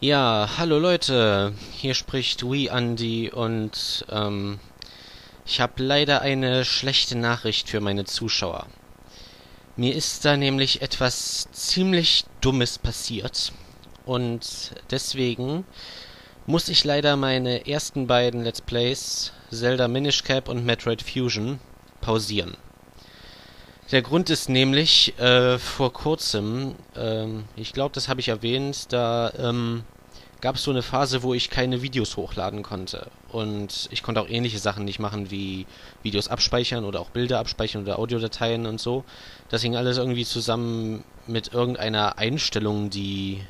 Ja, hallo Leute, hier spricht Wee Andy und ähm, ich habe leider eine schlechte Nachricht für meine Zuschauer. Mir ist da nämlich etwas ziemlich Dummes passiert und deswegen muss ich leider meine ersten beiden Let's Plays, Zelda Minish Cap und Metroid Fusion, pausieren. Der Grund ist nämlich, äh, vor kurzem, ähm, ich glaube, das habe ich erwähnt, da ähm, gab es so eine Phase, wo ich keine Videos hochladen konnte. Und ich konnte auch ähnliche Sachen nicht machen, wie Videos abspeichern oder auch Bilder abspeichern oder Audiodateien und so. Das hing alles irgendwie zusammen mit irgendeiner Einstellung, die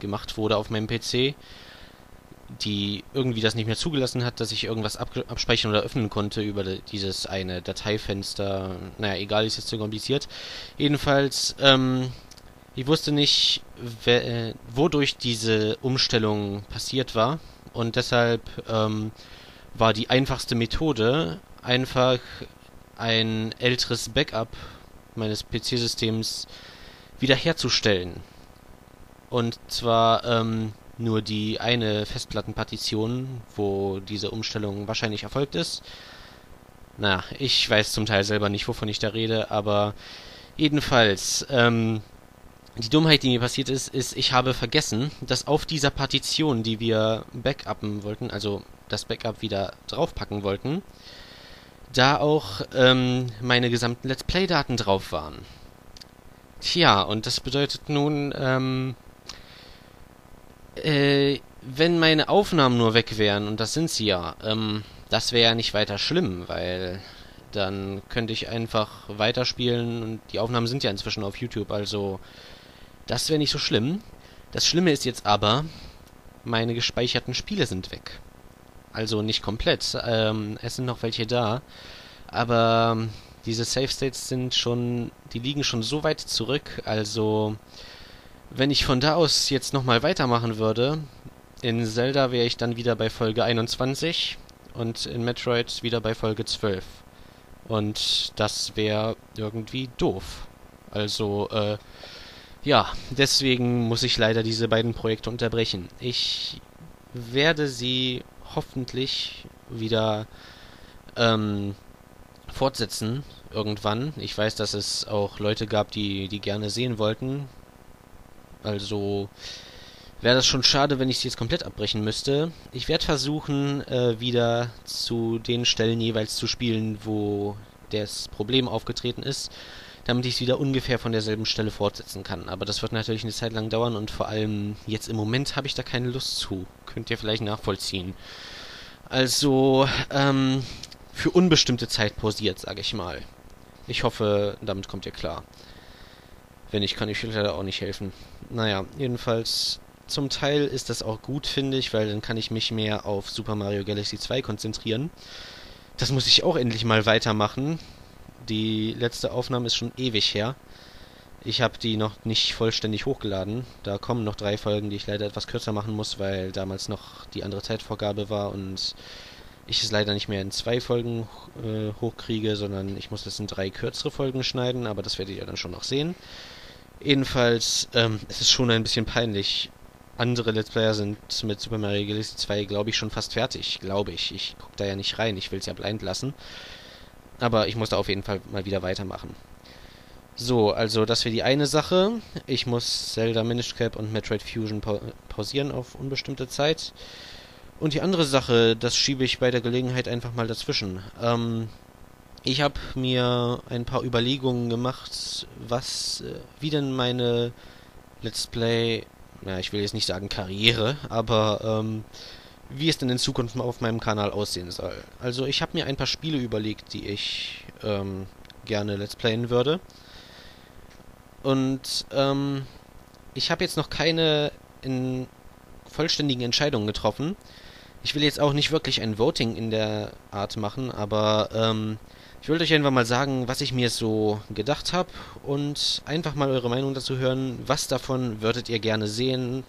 gemacht wurde auf meinem PC die irgendwie das nicht mehr zugelassen hat, dass ich irgendwas abspeichern oder öffnen konnte über dieses eine Dateifenster. Naja, egal, ist jetzt zu kompliziert. Jedenfalls, ähm, ich wusste nicht, wer, äh, wodurch diese Umstellung passiert war. Und deshalb ähm, war die einfachste Methode, einfach ein älteres Backup meines PC-Systems wiederherzustellen. Und zwar ähm, nur die eine Festplattenpartition, wo diese Umstellung wahrscheinlich erfolgt ist. Na, ich weiß zum Teil selber nicht, wovon ich da rede, aber jedenfalls, ähm, die Dummheit, die mir passiert ist, ist, ich habe vergessen, dass auf dieser Partition, die wir backuppen wollten, also das Backup wieder draufpacken wollten, da auch ähm, meine gesamten Let's Play-Daten drauf waren. Tja, und das bedeutet nun, ähm, äh, wenn meine Aufnahmen nur weg wären, und das sind sie ja, ähm, das wäre ja nicht weiter schlimm, weil dann könnte ich einfach weiterspielen und die Aufnahmen sind ja inzwischen auf YouTube, also das wäre nicht so schlimm. Das Schlimme ist jetzt aber, meine gespeicherten Spiele sind weg. Also nicht komplett, ähm, es sind noch welche da, aber diese Save States sind schon, die liegen schon so weit zurück, also wenn ich von da aus jetzt nochmal weitermachen würde, in Zelda wäre ich dann wieder bei Folge 21 und in Metroid wieder bei Folge 12. Und das wäre irgendwie doof. Also, äh, ja, deswegen muss ich leider diese beiden Projekte unterbrechen. Ich werde sie hoffentlich wieder ähm, fortsetzen irgendwann. Ich weiß, dass es auch Leute gab, die die gerne sehen wollten. Also wäre das schon schade, wenn ich sie jetzt komplett abbrechen müsste. Ich werde versuchen, äh, wieder zu den Stellen jeweils zu spielen, wo das Problem aufgetreten ist, damit ich es wieder ungefähr von derselben Stelle fortsetzen kann. Aber das wird natürlich eine Zeit lang dauern und vor allem jetzt im Moment habe ich da keine Lust zu. Könnt ihr vielleicht nachvollziehen. Also, ähm, für unbestimmte Zeit pausiert, sage ich mal. Ich hoffe, damit kommt ihr klar. Wenn nicht, kann ich leider auch nicht helfen. Naja, jedenfalls zum Teil ist das auch gut, finde ich, weil dann kann ich mich mehr auf Super Mario Galaxy 2 konzentrieren. Das muss ich auch endlich mal weitermachen. Die letzte Aufnahme ist schon ewig her. Ich habe die noch nicht vollständig hochgeladen. Da kommen noch drei Folgen, die ich leider etwas kürzer machen muss, weil damals noch die andere Zeitvorgabe war und ich es leider nicht mehr in zwei Folgen äh, hochkriege, sondern ich muss das in drei kürzere Folgen schneiden, aber das werdet ihr dann schon noch sehen. Jedenfalls, ähm, es ist schon ein bisschen peinlich. Andere Let's Player sind mit Super Mario Galaxy 2, glaube ich, schon fast fertig. Glaube ich. Ich gucke da ja nicht rein. Ich will es ja blind lassen. Aber ich muss da auf jeden Fall mal wieder weitermachen. So, also das wäre die eine Sache. Ich muss Zelda Minish Cap und Metroid Fusion pa pausieren auf unbestimmte Zeit. Und die andere Sache, das schiebe ich bei der Gelegenheit einfach mal dazwischen. Ähm, ich habe mir ein paar Überlegungen gemacht, was, äh, wie denn meine Let's Play, ja, ich will jetzt nicht sagen Karriere, aber ähm, wie es denn in Zukunft auf meinem Kanal aussehen soll. Also ich habe mir ein paar Spiele überlegt, die ich ähm, gerne Let's Playen würde. Und ähm, ich habe jetzt noch keine in vollständigen Entscheidungen getroffen. Ich will jetzt auch nicht wirklich ein Voting in der Art machen, aber ähm, ich wollte euch einfach mal sagen, was ich mir so gedacht habe und einfach mal eure Meinung dazu hören. Was davon würdet ihr gerne sehen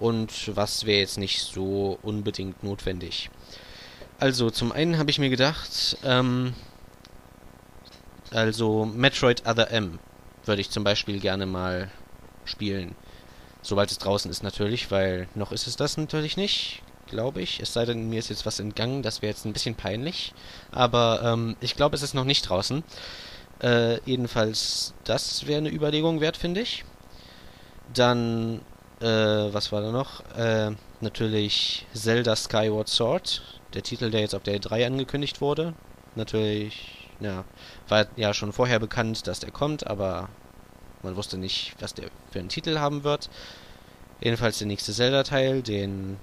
und was wäre jetzt nicht so unbedingt notwendig. Also, zum einen habe ich mir gedacht, ähm, also Metroid Other M würde ich zum Beispiel gerne mal spielen. Sobald es draußen ist natürlich, weil noch ist es das natürlich nicht, glaube ich. Es sei denn, mir ist jetzt was entgangen, das wäre jetzt ein bisschen peinlich. Aber ähm, ich glaube, es ist noch nicht draußen. Äh, jedenfalls, das wäre eine Überlegung wert, finde ich. Dann, äh, was war da noch? Äh, natürlich Zelda Skyward Sword. Der Titel, der jetzt auf der E3 angekündigt wurde. Natürlich, ja, war ja schon vorher bekannt, dass der kommt, aber man wusste nicht, was der für einen Titel haben wird. Jedenfalls der nächste Zelda-Teil, den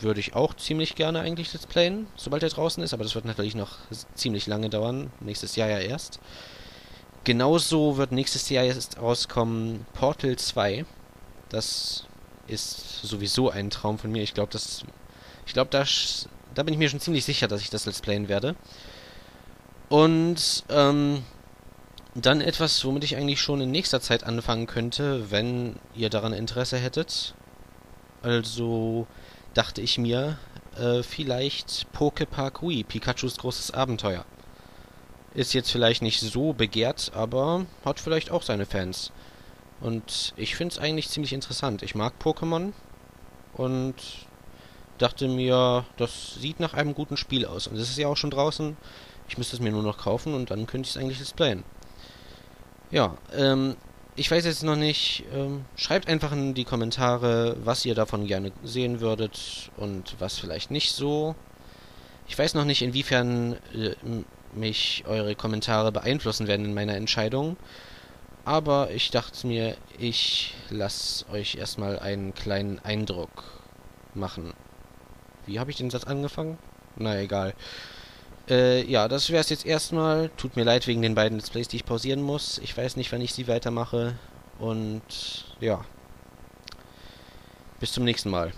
würde ich auch ziemlich gerne eigentlich Let's Playen, sobald er draußen ist, aber das wird natürlich noch ziemlich lange dauern. Nächstes Jahr ja erst. Genauso wird nächstes Jahr erst rauskommen Portal 2. Das ist sowieso ein Traum von mir. Ich glaube, das. Ich glaube, da, da bin ich mir schon ziemlich sicher, dass ich das Let's Playen werde. Und ähm, dann etwas, womit ich eigentlich schon in nächster Zeit anfangen könnte, wenn ihr daran Interesse hättet. Also dachte ich mir, äh, vielleicht Pokepark Wii, Pikachus großes Abenteuer. Ist jetzt vielleicht nicht so begehrt, aber hat vielleicht auch seine Fans. Und ich finde es eigentlich ziemlich interessant. Ich mag Pokémon und dachte mir, das sieht nach einem guten Spiel aus. Und es ist ja auch schon draußen. Ich müsste es mir nur noch kaufen und dann könnte ich es eigentlich displayen. Ja, ähm, ich weiß jetzt noch nicht. Ähm, schreibt einfach in die Kommentare, was ihr davon gerne sehen würdet und was vielleicht nicht so. Ich weiß noch nicht, inwiefern äh, mich eure Kommentare beeinflussen werden in meiner Entscheidung. Aber ich dachte mir, ich lasse euch erstmal einen kleinen Eindruck machen. Wie habe ich den Satz angefangen? Na egal. Äh, ja, das wäre es jetzt erstmal. Tut mir leid wegen den beiden Let's Plays, die ich pausieren muss. Ich weiß nicht, wann ich sie weitermache. Und ja. Bis zum nächsten Mal.